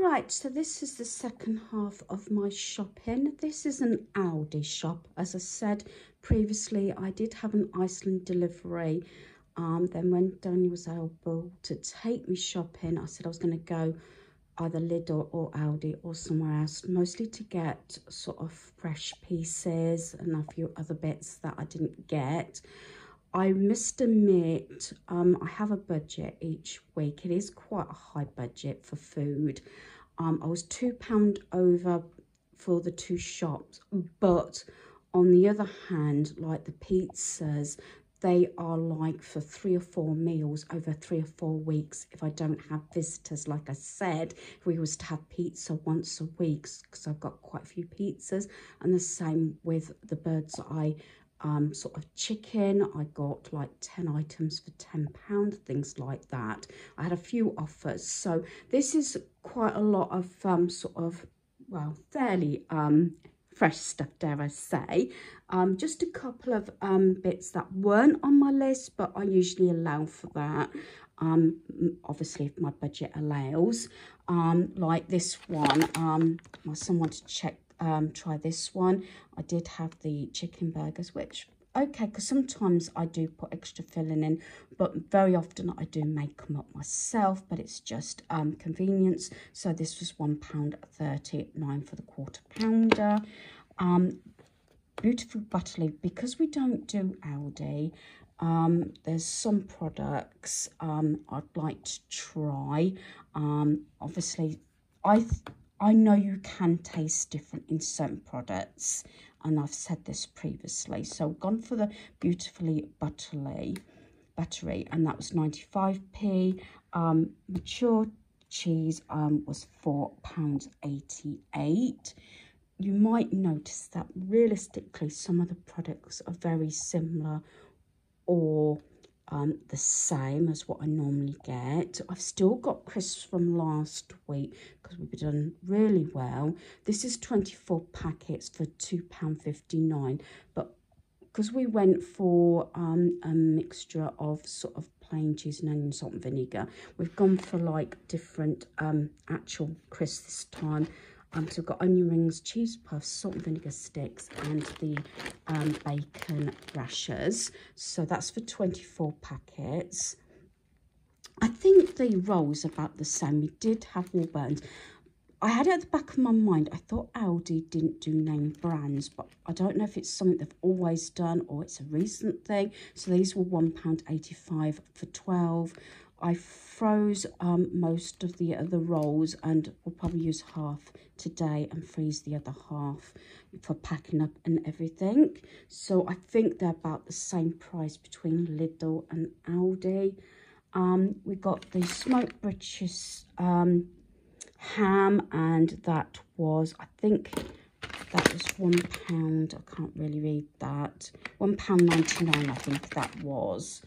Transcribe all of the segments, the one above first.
Right, so this is the second half of my shopping. This is an Aldi shop. As I said previously, I did have an Iceland delivery. Um, then when Danny was able to take me shopping, I said I was going to go either Lidl or Aldi or somewhere else, mostly to get sort of fresh pieces and a few other bits that I didn't get. I must admit, um, I have a budget each week. It is quite a high budget for food. Um, I was £2 over for the two shops, but on the other hand, like the pizzas, they are like for three or four meals over three or four weeks if I don't have visitors. Like I said, we was to have pizza once a week, because I've got quite a few pizzas, and the same with the Birds Eye um, sort of chicken. I got like 10 items for £10, things like that. I had a few offers. So this is quite a lot of um, sort of, well, fairly um, fresh stuff, dare I say. Um, just a couple of um, bits that weren't on my list, but I usually allow for that. Um, obviously, if my budget allows. Um, like this one, um, wanted to check um, try this one. I did have the chicken burgers, which okay because sometimes I do put extra filling in but very often I do make them up myself but it's just um, convenience. So this was one pound thirty nine for the quarter pounder. Um, beautiful butterleaf because we don't do Aldi um, there's some products um, I'd like to try. Um, obviously I I know you can taste different in certain products, and I've said this previously. So I've gone for the Beautifully Butterly, Buttery, and that was 95p. Um, mature cheese um, was £4.88. You might notice that realistically some of the products are very similar or um, the same as what I normally get. I've still got crisps from last week because we've done really well. This is 24 packets for £2.59, but because we went for um, a mixture of sort of plain cheese and onion salt and vinegar, we've gone for like different um, actual crisps this time. Um, so we've got onion rings, cheese puffs, salt and vinegar sticks, and the um, bacon rashers. So that's for 24 packets. I think the rolls about the same. We did have Warburton's. I had it at the back of my mind. I thought Aldi didn't do name brands, but I don't know if it's something they've always done or it's a recent thing. So these were £1.85 for 12. I froze um, most of the other rolls and we'll probably use half today and freeze the other half for packing up and everything. So I think they're about the same price between Lidl and Aldi. Um, we got the smoked British um, ham and that was, I think that was one pound. I can't really read that. One pound 99, I think that was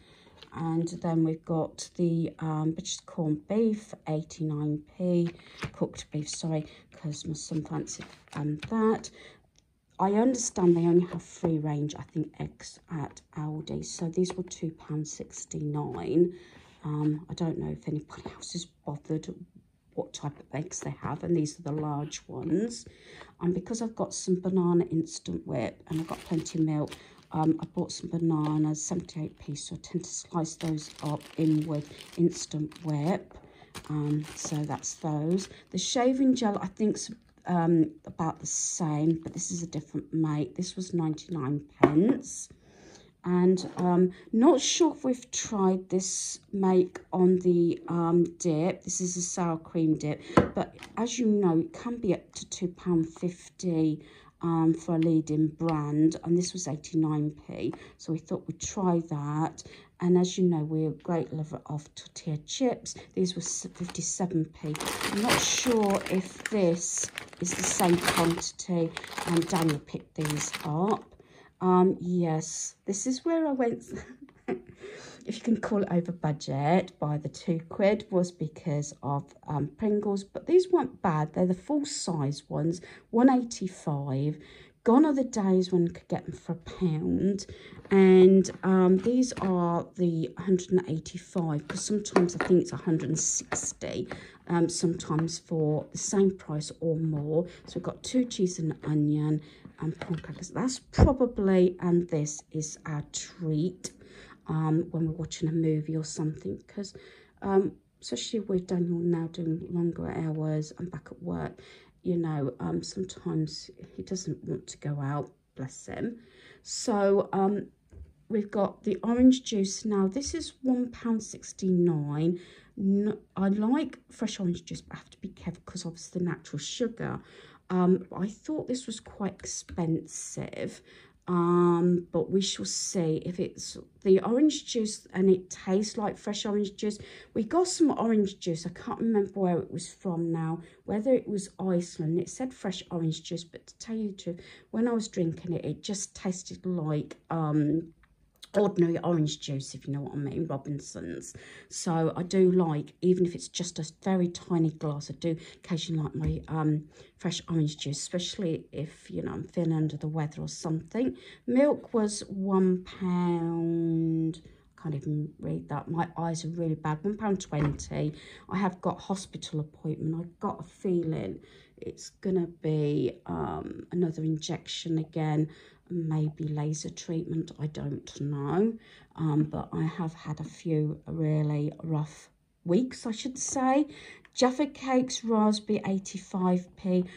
and then we've got the um, butcher's corned beef 89p cooked beef sorry because my son fancied um, that. I understand they only have free range I think eggs at Aldi so these were £2.69 um, I don't know if anybody else is bothered what type of eggs they have and these are the large ones. And because I've got some banana instant whip and I've got plenty of milk um, I bought some bananas, 78p, so I tend to slice those up in with Instant Whip. Um, so that's those. The shaving gel, I think, is um, about the same, but this is a different make. This was 99 pence. And um, not sure if we've tried this make on the um, dip. This is a sour cream dip. But as you know, it can be up to £2.50 um, for a leading brand and this was 89p so we thought we'd try that. And as you know we're a great lover of tortilla chips. These were 57p I'm not sure if this is the same quantity and Daniel picked these up. Um yes this is where I went if you can call it over budget by the two quid was because of um, Pringles but these weren't bad they're the full size ones 185 Gone are the days when you could get them for a pound. And um, these are the 185 because sometimes I think it's 160 um, sometimes for the same price or more. So we've got two cheese and onion and prawn crackers. That's probably, and this is our treat um, when we're watching a movie or something because um, especially with Daniel now doing longer hours and back at work, you know, um, sometimes he doesn't want to go out, bless him. So um, we've got the orange juice. Now, this is £1.69. No, I like fresh orange juice, but I have to be careful because obviously the natural sugar. Um, I thought this was quite expensive um but we shall see if it's the orange juice and it tastes like fresh orange juice. We got some orange juice. I can't remember where it was from now whether it was iceland. It said fresh orange juice but to tell you the truth when i was drinking it it just tasted like um ordinary orange juice, if you know what I mean, Robinson's. So I do like, even if it's just a very tiny glass, I do occasionally like my um, fresh orange juice, especially if, you know, I'm feeling under the weather or something. Milk was one pound I can't even read that. My eyes are really bad. £1.20. I have got hospital appointment. I've got a feeling it's going to be um, another injection again maybe laser treatment, I don't know. Um, but I have had a few really rough weeks, I should say. Jaffa Cakes, raspberry, 85p.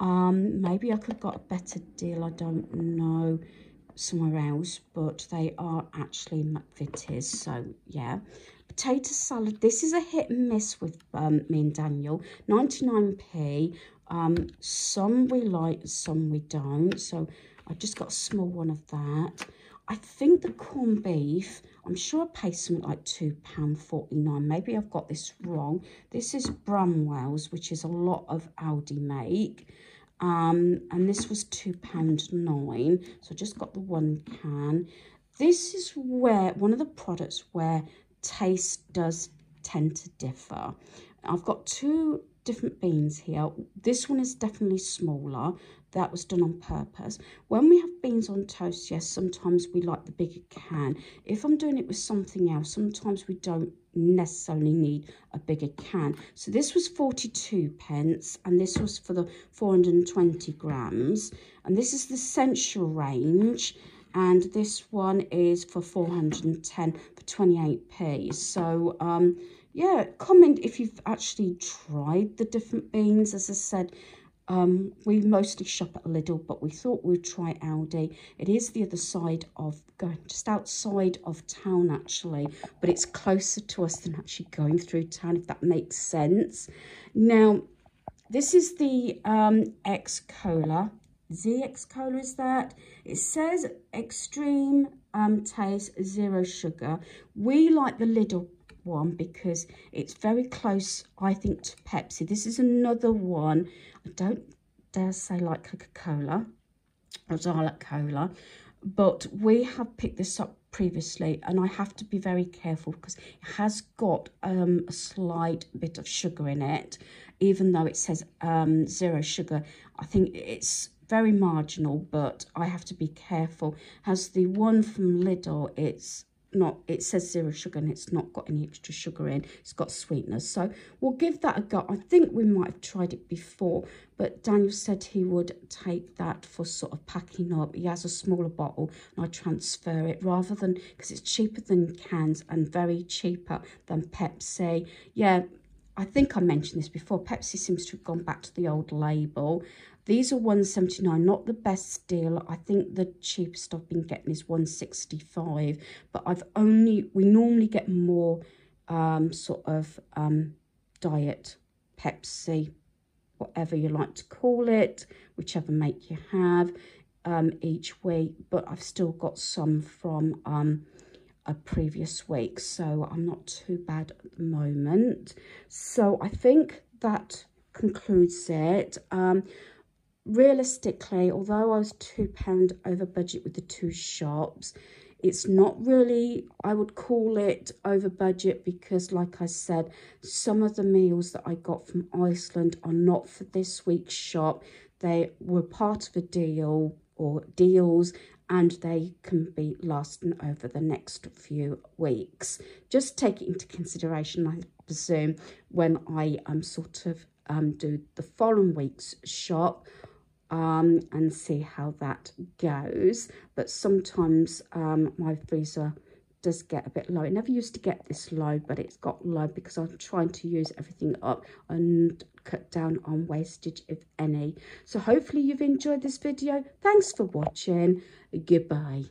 Um, maybe I could got a better deal, I don't know, somewhere else. But they are actually McVitie's, so yeah. Potato salad, this is a hit and miss with um, me and Daniel. 99p. Um, some we like, some we don't. So I just got a small one of that. I think the corned beef, I'm sure I paid something like £2.49. Maybe I've got this wrong. This is Bramwell's, which is a lot of Aldi make. Um, and this was £2.09. So I just got the one can. This is where, one of the products where taste does tend to differ. I've got two different beans here. This one is definitely smaller that was done on purpose. When we have beans on toast, yes, sometimes we like the bigger can. If I'm doing it with something else, sometimes we don't necessarily need a bigger can. So this was 42 pence and this was for the 420 grams. And this is the Central range and this one is for 410 for 28p. So, um, yeah, comment if you've actually tried the different beans. As I said, um, we mostly shop at Lidl, but we thought we'd try Aldi. It is the other side of, going just outside of town actually, but it's closer to us than actually going through town, if that makes sense. Now, this is the um, X Cola. ZX Cola is that. It says extreme um, taste, zero sugar. We like the Lidl one because it's very close, I think, to Pepsi. This is another one. I don't dare say like Coca-Cola or Diet Cola, but we have picked this up previously and I have to be very careful because it has got um, a slight bit of sugar in it, even though it says um, zero sugar. I think it's very marginal, but I have to be careful. As the one from Lidl, it's not it says zero sugar and it's not got any extra sugar in it's got sweetness so we'll give that a go i think we might have tried it before but daniel said he would take that for sort of packing up he has a smaller bottle and i transfer it rather than because it's cheaper than cans and very cheaper than pepsi yeah I think I mentioned this before. Pepsi seems to have gone back to the old label. These are 179 not the best deal. I think the cheapest I've been getting is 165 but I've only, we normally get more um, sort of um, diet Pepsi, whatever you like to call it, whichever make you have um, each week. But I've still got some from um, a previous week, so I'm not too bad at the moment. So I think that concludes it. Um, realistically, although I was £2 over budget with the two shops, it's not really, I would call it over budget because like I said, some of the meals that I got from Iceland are not for this week's shop. They were part of a deal or deals and they can be lasting over the next few weeks. Just take it into consideration, I presume, when I um, sort of um, do the following week's shop um, and see how that goes. But sometimes um, my freezer does get a bit low. It never used to get this low, but it's got low because I'm trying to use everything up and cut down on wastage, if any. So hopefully you've enjoyed this video. Thanks for watching. Goodbye.